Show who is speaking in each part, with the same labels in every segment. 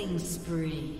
Speaker 1: Killing spree.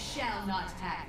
Speaker 1: Shall not hack.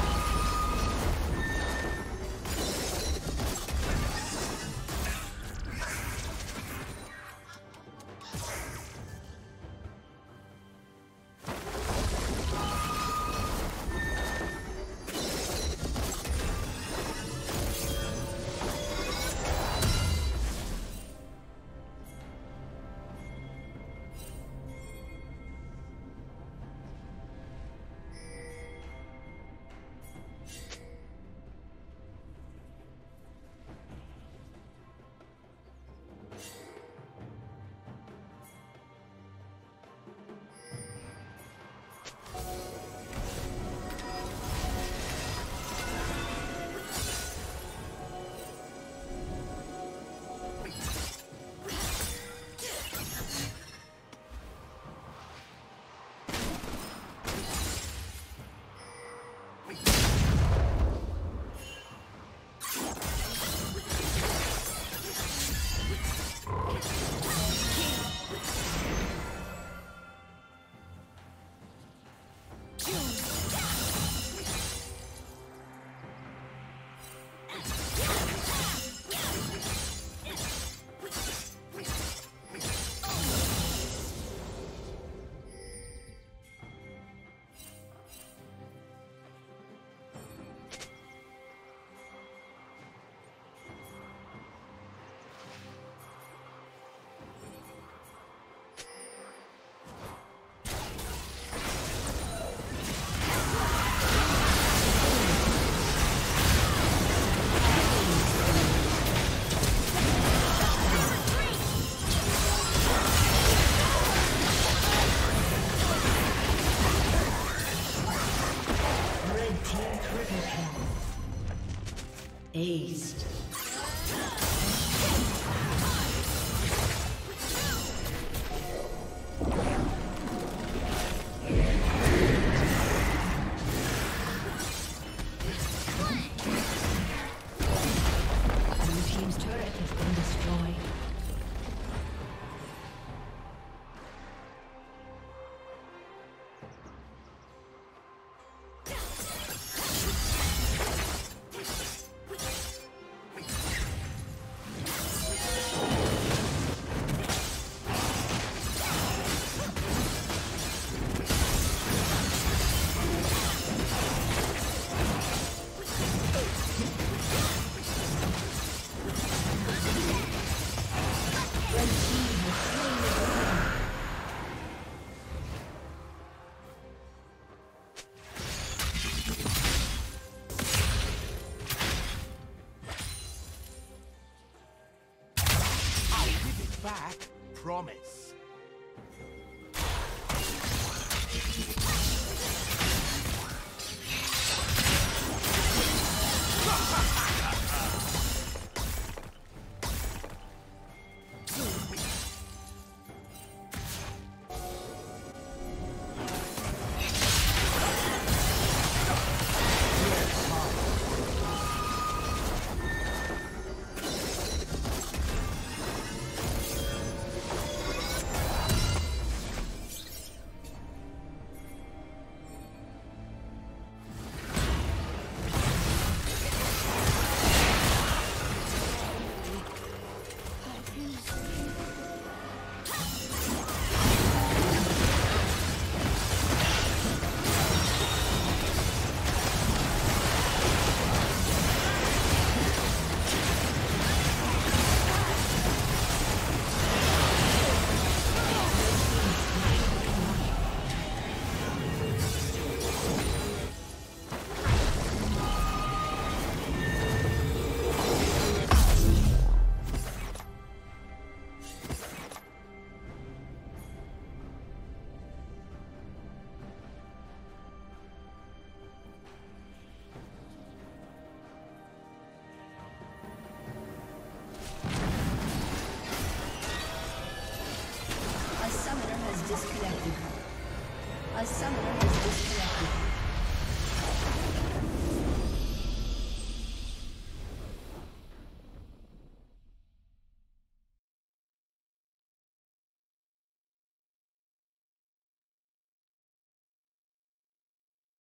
Speaker 1: Back, promise.